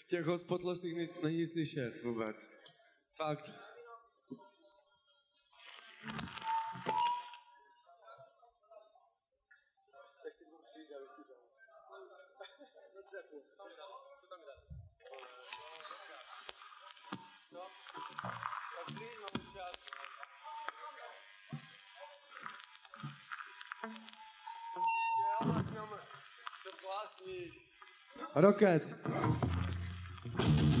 V těch hospodlosích ne- není slyšet vůbec. Fakt. Co? Tak klid, máme čas. Jo, tak máme.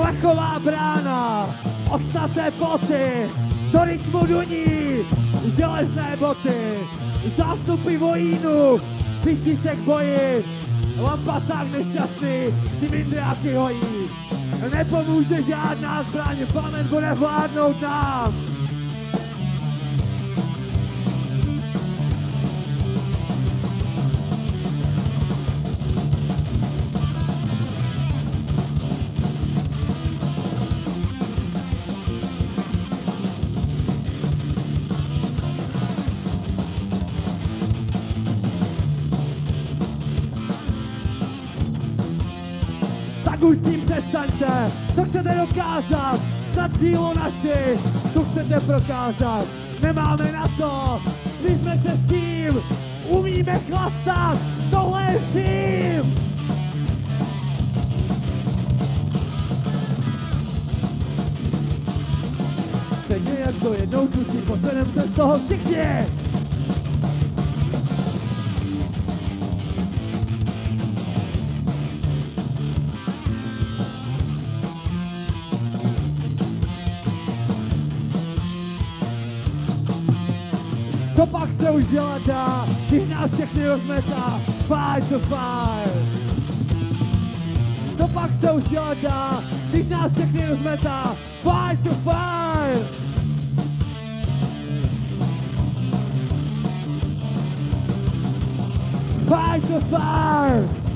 Plechová brána, ostatné boty, do rytmu duní, železné boty, zástupy vojínu, cvičí se k boji, lampasák nešťastný, si mindráky hojí. Nepomůže žádná zbraň, plamen bude vládnout nám. Tak už s tím přestaňte. Co chcete dokázat? Snad sílu naši, co chcete prokázat? Nemáme na to, smířme se s tím, umíme chlastat, tohle je vším. Stejně jak to jednou zkusí, posedem se z toho všichni. Co pak se už dělat dá, když nás všechny rozmetá? Fight to fire. Co pak se už dělat dá, když nás všechny rozmetá? Fight to fire. Fight to fire.